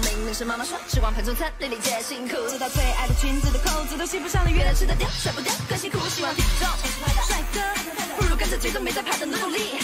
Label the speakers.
Speaker 1: 明明是妈妈说，吃光盘中餐，粒粒皆辛苦。直到最爱的裙子的扣子都系不上了，越掉甩不掉，更辛苦。希望体重，帅哥，不如跟着节奏没在怕的努力。